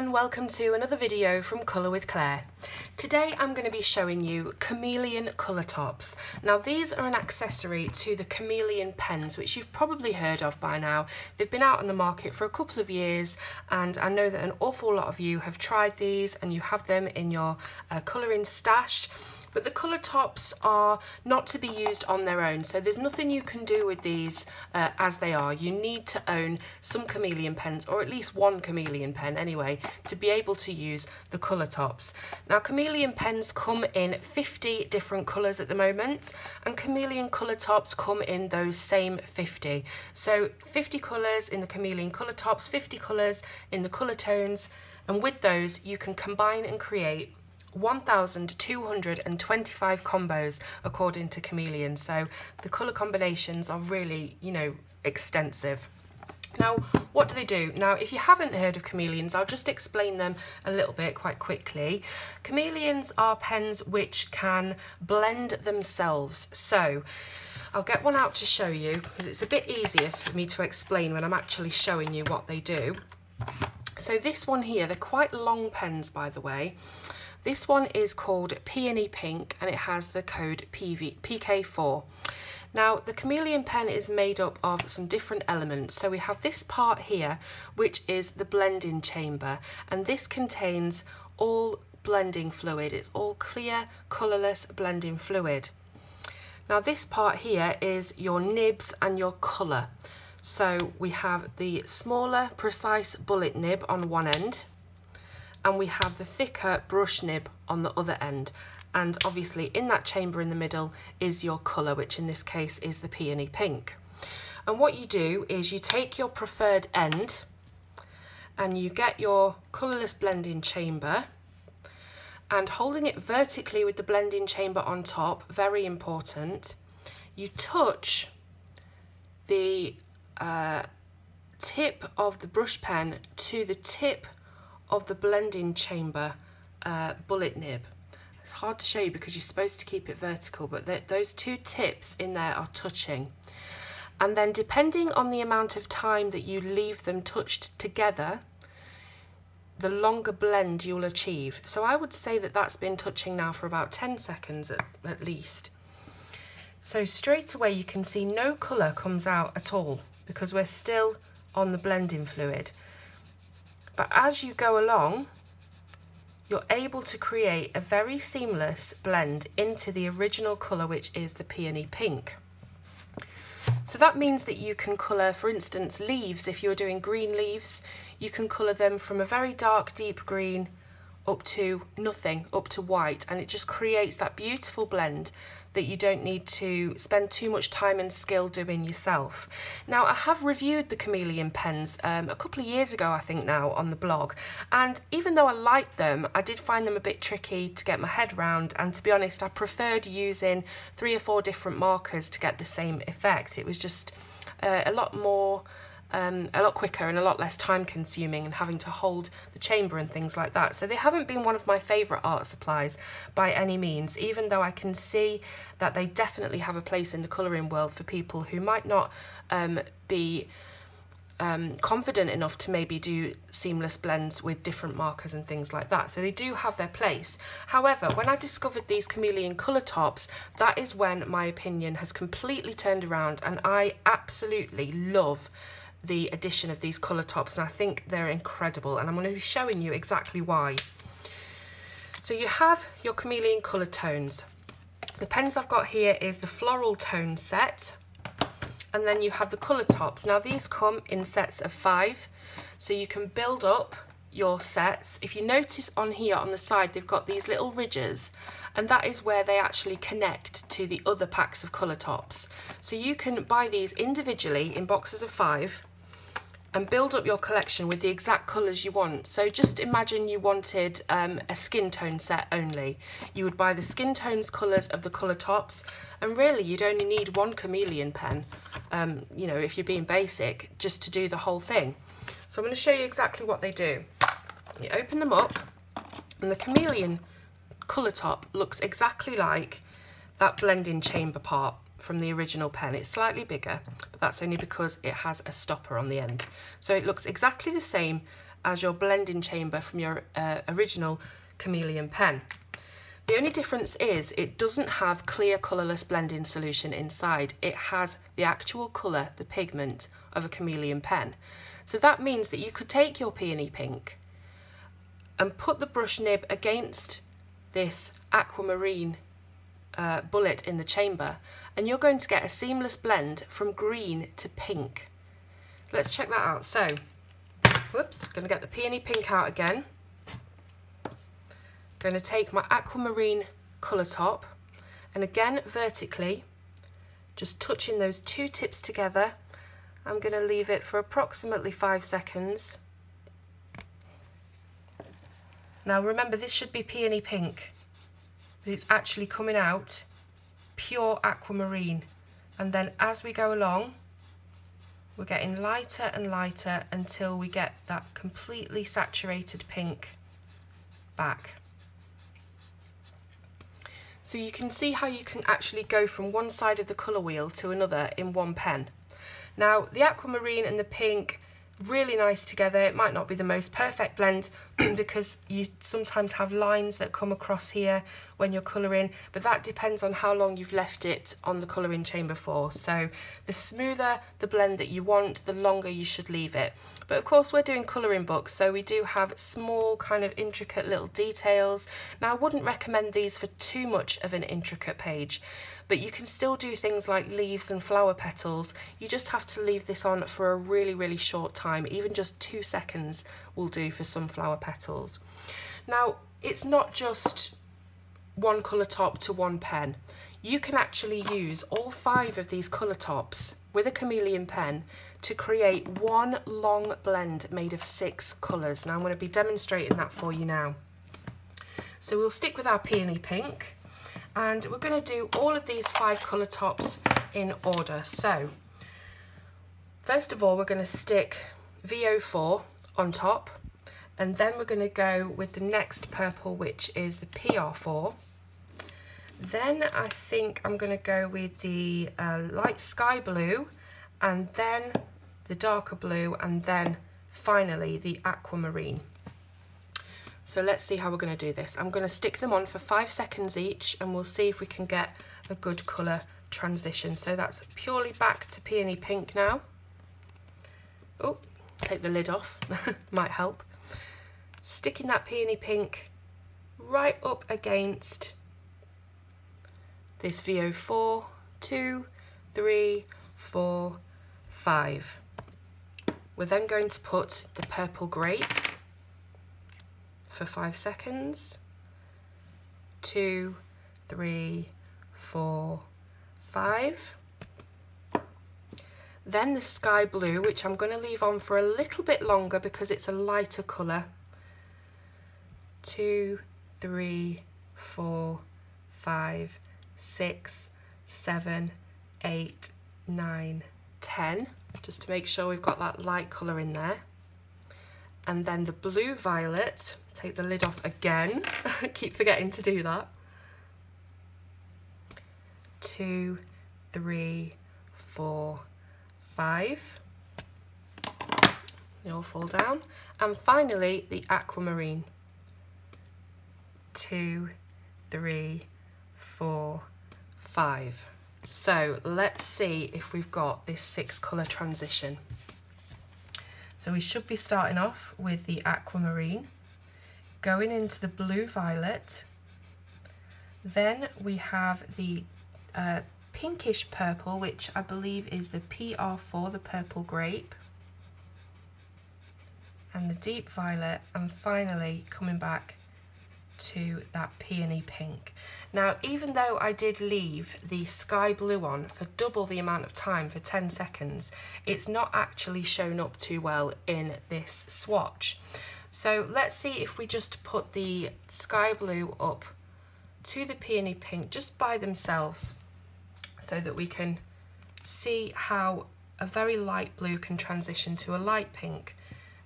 and welcome to another video from Colour with Claire. Today I'm going to be showing you chameleon colour tops. Now these are an accessory to the chameleon pens which you've probably heard of by now. They've been out on the market for a couple of years and I know that an awful lot of you have tried these and you have them in your uh, colouring stash but the colour tops are not to be used on their own. So there's nothing you can do with these uh, as they are. You need to own some chameleon pens or at least one chameleon pen anyway to be able to use the colour tops. Now chameleon pens come in 50 different colours at the moment and chameleon colour tops come in those same 50 so 50 colours in the chameleon colour tops 50 colours in the colour tones and with those you can combine and create 1,225 combos according to Chameleon. So the colour combinations are really, you know, extensive. Now, what do they do? Now, if you haven't heard of chameleons, I'll just explain them a little bit quite quickly. Chameleons are pens which can blend themselves. So, I'll get one out to show you because it's a bit easier for me to explain when I'm actually showing you what they do. So this one here, they're quite long pens by the way. This one is called Peony Pink and it has the code PV, PK4. Now the chameleon pen is made up of some different elements. So we have this part here, which is the blending chamber, and this contains all blending fluid. It's all clear, colourless blending fluid. Now this part here is your nibs and your colour. So we have the smaller, precise bullet nib on one end, and we have the thicker brush nib on the other end. And obviously in that chamber in the middle is your colour which in this case is the peony pink. And what you do is you take your preferred end and you get your colourless blending chamber and holding it vertically with the blending chamber on top, very important, you touch the uh, tip of the brush pen to the tip of the blending chamber uh, bullet nib. It's hard to show you because you're supposed to keep it vertical, but those two tips in there are touching. And then depending on the amount of time that you leave them touched together, the longer blend you'll achieve. So I would say that that's been touching now for about 10 seconds at, at least. So straight away you can see no colour comes out at all because we're still on the blending fluid. But as you go along, you're able to create a very seamless blend into the original colour, which is the peony pink. So that means that you can colour, for instance, leaves. If you're doing green leaves, you can colour them from a very dark, deep green up to nothing, up to white, and it just creates that beautiful blend that you don't need to spend too much time and skill doing yourself. Now, I have reviewed the Chameleon pens um, a couple of years ago, I think now, on the blog, and even though I liked them, I did find them a bit tricky to get my head around, and to be honest, I preferred using three or four different markers to get the same effect. It was just uh, a lot more um, a lot quicker and a lot less time consuming and having to hold the chamber and things like that. So they haven't been one of my favourite art supplies by any means, even though I can see that they definitely have a place in the colouring world for people who might not um, be um, confident enough to maybe do seamless blends with different markers and things like that. So they do have their place. However, when I discovered these chameleon colour tops, that is when my opinion has completely turned around and I absolutely love the addition of these colour tops and I think they're incredible and I'm going to be showing you exactly why. So you have your chameleon colour tones. The pens I've got here is the floral tone set and then you have the colour tops. Now these come in sets of five so you can build up your sets. If you notice on here on the side they've got these little ridges and that is where they actually connect to the other packs of colour tops. So you can buy these individually in boxes of five and build up your collection with the exact colours you want. So just imagine you wanted um, a skin tone set only. You would buy the skin tones colours of the colour tops and really you'd only need one chameleon pen, um, you know, if you're being basic, just to do the whole thing. So I'm going to show you exactly what they do. You open them up and the chameleon colour top looks exactly like that blending chamber part from the original pen. It's slightly bigger, but that's only because it has a stopper on the end. So it looks exactly the same as your blending chamber from your uh, original chameleon pen. The only difference is it doesn't have clear colourless blending solution inside. It has the actual colour, the pigment of a chameleon pen. So that means that you could take your peony pink and put the brush nib against this aquamarine uh, bullet in the chamber and you're going to get a seamless blend from green to pink. Let's check that out. So, whoops, going to get the peony pink out again. Going to take my aquamarine colour top and again vertically, just touching those two tips together, I'm going to leave it for approximately five seconds. Now remember this should be peony pink, it's actually coming out pure aquamarine. And then as we go along, we're getting lighter and lighter until we get that completely saturated pink back. So you can see how you can actually go from one side of the colour wheel to another in one pen. Now the aquamarine and the pink really nice together. It might not be the most perfect blend because you sometimes have lines that come across here when you're colouring, but that depends on how long you've left it on the colouring chamber for. So the smoother the blend that you want, the longer you should leave it. But of course we're doing colouring books, so we do have small kind of intricate little details. Now I wouldn't recommend these for too much of an intricate page but you can still do things like leaves and flower petals. You just have to leave this on for a really, really short time. Even just two seconds will do for some flower petals. Now, it's not just one colour top to one pen. You can actually use all five of these colour tops with a chameleon pen to create one long blend made of six colours. Now I'm going to be demonstrating that for you now. So we'll stick with our peony pink and we're going to do all of these five colour tops in order. So first of all we're going to stick VO4 on top and then we're going to go with the next purple which is the PR4. Then I think I'm going to go with the uh, light sky blue and then the darker blue and then finally the aquamarine. So let's see how we're going to do this. I'm going to stick them on for five seconds each and we'll see if we can get a good colour transition. So that's purely back to peony pink now. Oh, take the lid off, might help. Sticking that peony pink right up against this VO4, two, three, four, five. We're then going to put the purple grape for five seconds. Two, three, four, five. Then the sky blue, which I'm going to leave on for a little bit longer because it's a lighter colour. Two, three, four, five, six, seven, eight, nine, ten. Just to make sure we've got that light colour in there. And then the blue violet, take the lid off again. Keep forgetting to do that. Two, three, four, five. They all fall down. And finally, the aquamarine. Two, three, four, five. So let's see if we've got this six colour transition. So we should be starting off with the aquamarine going into the blue violet. Then we have the uh, pinkish purple, which I believe is the PR4, the purple grape. And the deep violet, and finally coming back to that peony pink. Now, even though I did leave the sky blue on for double the amount of time, for 10 seconds, it's not actually shown up too well in this swatch. So let's see if we just put the sky blue up to the peony pink just by themselves so that we can see how a very light blue can transition to a light pink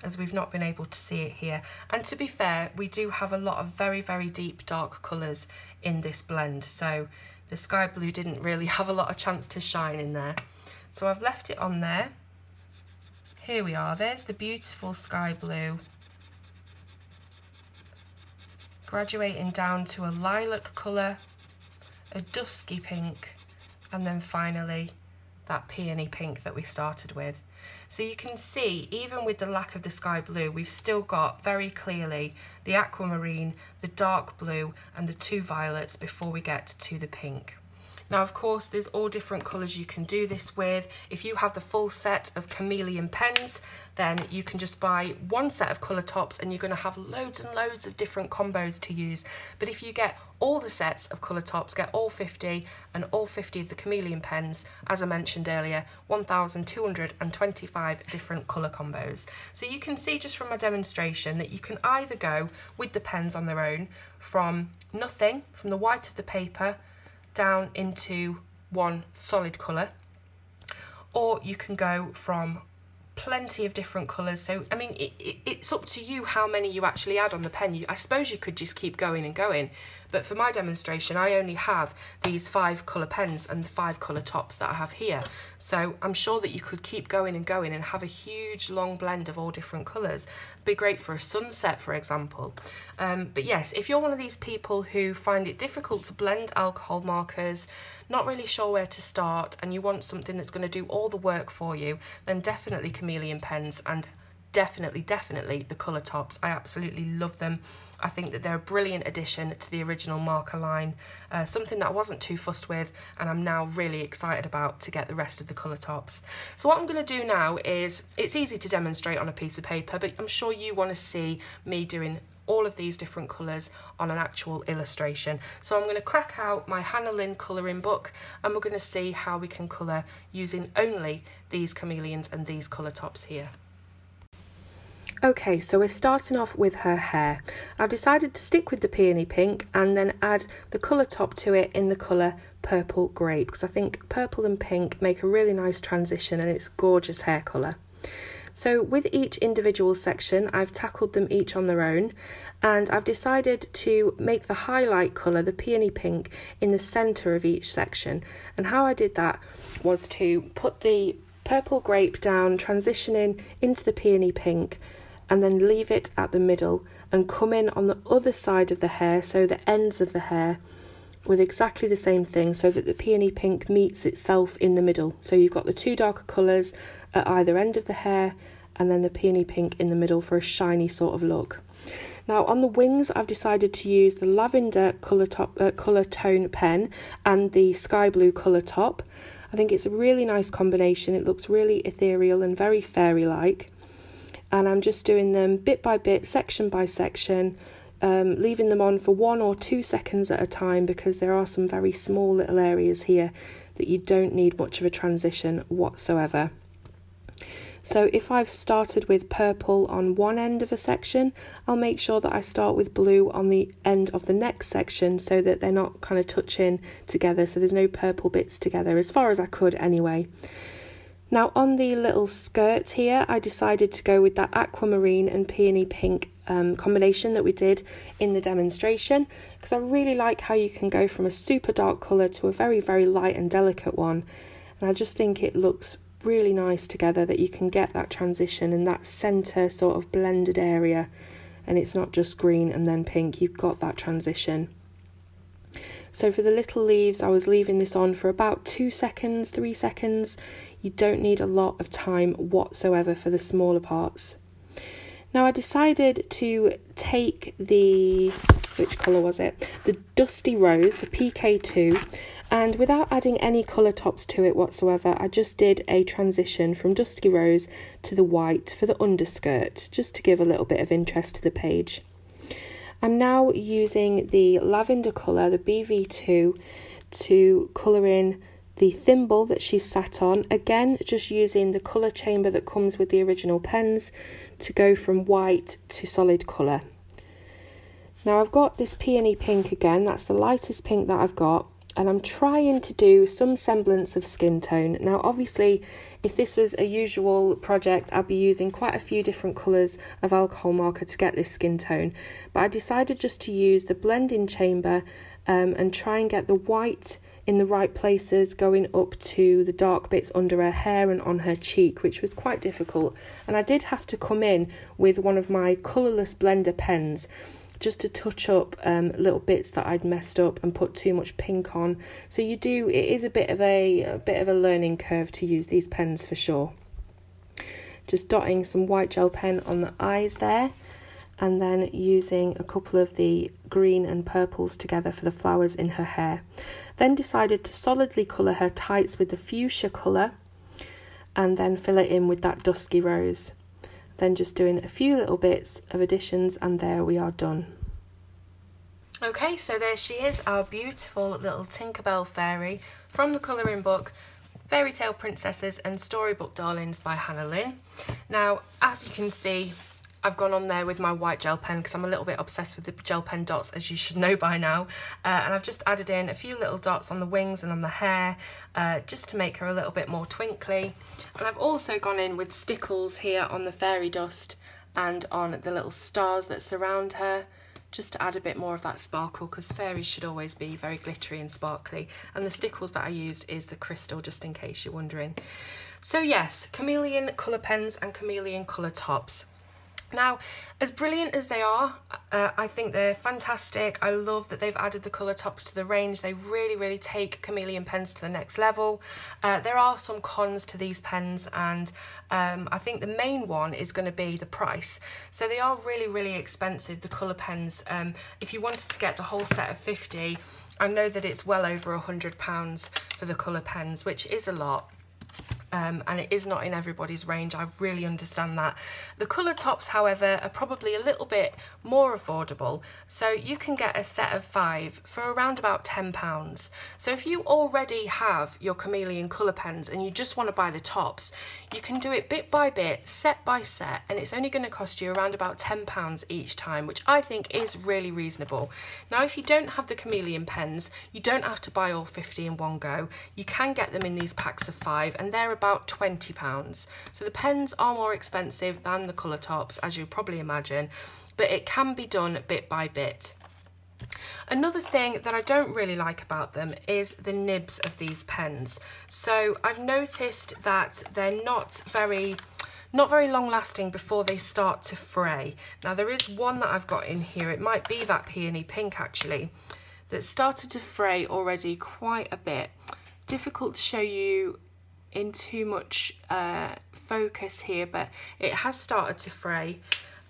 as we've not been able to see it here. And to be fair, we do have a lot of very, very deep dark colours in this blend. So the sky blue didn't really have a lot of chance to shine in there. So I've left it on there. Here we are, there's the beautiful sky blue graduating down to a lilac colour, a dusky pink, and then finally that peony pink that we started with. So you can see, even with the lack of the sky blue, we've still got very clearly the aquamarine, the dark blue, and the two violets before we get to the pink. Now, of course, there's all different colours you can do this with. If you have the full set of chameleon pens, then you can just buy one set of colour tops and you're going to have loads and loads of different combos to use. But if you get all the sets of colour tops, get all 50 and all 50 of the chameleon pens, as I mentioned earlier, 1,225 different colour combos. So you can see just from my demonstration that you can either go with the pens on their own from nothing, from the white of the paper, down into one solid colour or you can go from plenty of different colours. So I mean it, it, it's up to you how many you actually add on the pen. You, I suppose you could just keep going and going but for my demonstration I only have these five colour pens and the five colour tops that I have here so I'm sure that you could keep going and going and have a huge long blend of all different colours be great for a sunset for example um, but yes if you're one of these people who find it difficult to blend alcohol markers not really sure where to start and you want something that's going to do all the work for you then definitely chameleon pens and definitely, definitely the colour tops. I absolutely love them. I think that they're a brilliant addition to the original marker line, uh, something that I wasn't too fussed with and I'm now really excited about to get the rest of the colour tops. So what I'm going to do now is, it's easy to demonstrate on a piece of paper, but I'm sure you want to see me doing all of these different colours on an actual illustration. So I'm going to crack out my Hannah Lynn colouring book and we're going to see how we can colour using only these chameleons and these colour tops here. Okay, so we're starting off with her hair. I've decided to stick with the peony pink and then add the colour top to it in the colour purple grape because I think purple and pink make a really nice transition and it's gorgeous hair colour. So with each individual section, I've tackled them each on their own and I've decided to make the highlight colour, the peony pink, in the centre of each section. And how I did that was to put the purple grape down, transitioning into the peony pink, and then leave it at the middle and come in on the other side of the hair, so the ends of the hair, with exactly the same thing so that the peony pink meets itself in the middle. So you've got the two darker colours at either end of the hair and then the peony pink in the middle for a shiny sort of look. Now on the wings I've decided to use the lavender colour top uh, colour tone pen and the sky blue colour top. I think it's a really nice combination. It looks really ethereal and very fairy like and I'm just doing them bit by bit, section by section, um, leaving them on for one or two seconds at a time because there are some very small little areas here that you don't need much of a transition whatsoever. So if I've started with purple on one end of a section, I'll make sure that I start with blue on the end of the next section so that they're not kind of touching together, so there's no purple bits together, as far as I could anyway. Now on the little skirt here, I decided to go with that aquamarine and peony pink um, combination that we did in the demonstration because I really like how you can go from a super dark colour to a very, very light and delicate one. And I just think it looks really nice together that you can get that transition in that centre sort of blended area and it's not just green and then pink, you've got that transition. So for the little leaves, I was leaving this on for about two seconds, three seconds. You don't need a lot of time whatsoever for the smaller parts. Now I decided to take the, which colour was it? The Dusty Rose, the PK2, and without adding any colour tops to it whatsoever, I just did a transition from Dusty Rose to the white for the underskirt, just to give a little bit of interest to the page. I'm now using the lavender colour, the BV2, to colour in the thimble that she sat on. Again, just using the colour chamber that comes with the original pens to go from white to solid colour. Now I've got this peony pink again, that's the lightest pink that I've got, and I'm trying to do some semblance of skin tone. Now obviously if this was a usual project, I'd be using quite a few different colours of alcohol marker to get this skin tone. But I decided just to use the blending chamber um, and try and get the white in the right places going up to the dark bits under her hair and on her cheek, which was quite difficult. And I did have to come in with one of my colourless blender pens just to touch up um, little bits that I'd messed up and put too much pink on. So you do, it is a bit of a, a bit of a learning curve to use these pens for sure. Just dotting some white gel pen on the eyes there and then using a couple of the green and purples together for the flowers in her hair. Then decided to solidly colour her tights with the fuchsia colour and then fill it in with that dusky rose. Then just doing a few little bits of additions and there we are done. Okay, so there she is, our beautiful little Tinkerbell fairy from the colouring book Fairy Tale Princesses and Storybook Darlings by Hannah Lynn. Now, as you can see, I've gone on there with my white gel pen because I'm a little bit obsessed with the gel pen dots as you should know by now uh, and I've just added in a few little dots on the wings and on the hair uh, just to make her a little bit more twinkly and I've also gone in with stickles here on the fairy dust and on the little stars that surround her just to add a bit more of that sparkle because fairies should always be very glittery and sparkly and the stickles that I used is the crystal just in case you're wondering. So yes, chameleon colour pens and chameleon colour tops. Now, as brilliant as they are, uh, I think they're fantastic. I love that they've added the colour tops to the range. They really, really take chameleon pens to the next level. Uh, there are some cons to these pens and um, I think the main one is going to be the price. So they are really, really expensive, the colour pens. Um, if you wanted to get the whole set of 50, I know that it's well over a £100 for the colour pens, which is a lot um, and it is not in everybody's range. I really understand that. The colour tops, however, are probably a little bit more affordable. So you can get a set of five for around about £10. So if you already have your chameleon colour pens and you just want to buy the tops, you can do it bit by bit, set by set, and it's only going to cost you around about £10 each time, which I think is really reasonable. Now, if you don't have the chameleon pens, you don't have to buy all 50 in one go. You can get them in these packs of five, and they're about about £20. So the pens are more expensive than the colour tops, as you probably imagine, but it can be done bit by bit. Another thing that I don't really like about them is the nibs of these pens. So I've noticed that they're not very not very long lasting before they start to fray. Now there is one that I've got in here, it might be that peony pink actually, that started to fray already quite a bit. Difficult to show you in too much uh, focus here, but it has started to fray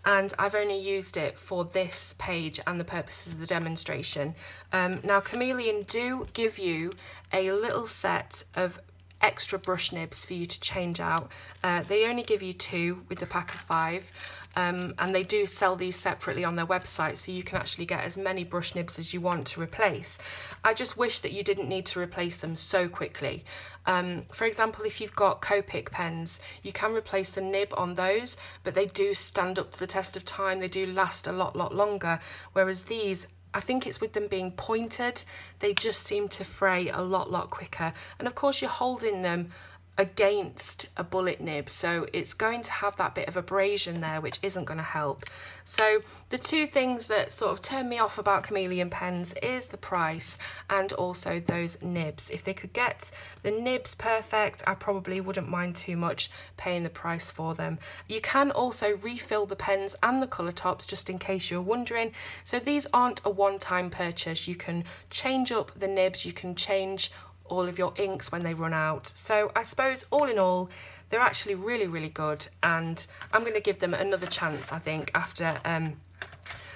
and I've only used it for this page and the purposes of the demonstration. Um, now Chameleon do give you a little set of extra brush nibs for you to change out. Uh, they only give you two with the pack of five um, and they do sell these separately on their website so you can actually get as many brush nibs as you want to replace. I just wish that you didn't need to replace them so quickly. Um, for example, if you've got Copic pens, you can replace the nib on those, but they do stand up to the test of time. They do last a lot, lot longer, whereas these I think it's with them being pointed, they just seem to fray a lot, lot quicker. And of course you're holding them against a bullet nib. So it's going to have that bit of abrasion there which isn't going to help. So the two things that sort of turn me off about chameleon pens is the price and also those nibs. If they could get the nibs perfect I probably wouldn't mind too much paying the price for them. You can also refill the pens and the colour tops just in case you're wondering. So these aren't a one-time purchase. You can change up the nibs you can change all of your inks when they run out. So I suppose all in all, they're actually really, really good. And I'm going to give them another chance, I think, after um,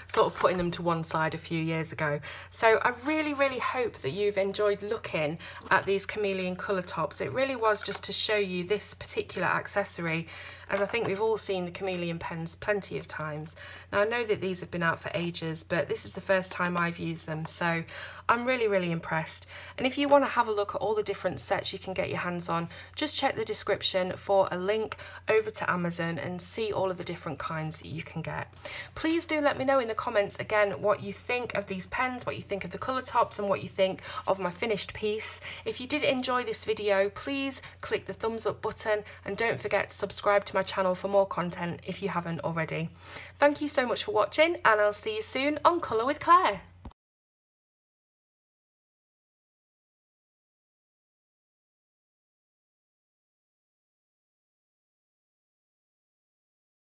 sort of putting them to one side a few years ago. So I really, really hope that you've enjoyed looking at these chameleon colour tops. It really was just to show you this particular accessory as I think we've all seen the chameleon pens plenty of times. Now I know that these have been out for ages, but this is the first time I've used them, so I'm really, really impressed. And if you want to have a look at all the different sets you can get your hands on, just check the description for a link over to Amazon and see all of the different kinds that you can get. Please do let me know in the comments again what you think of these pens, what you think of the colour tops and what you think of my finished piece. If you did enjoy this video, please click the thumbs up button and don't forget to subscribe to my channel for more content if you haven't already. Thank you so much for watching and I'll see you soon on Colour with Claire.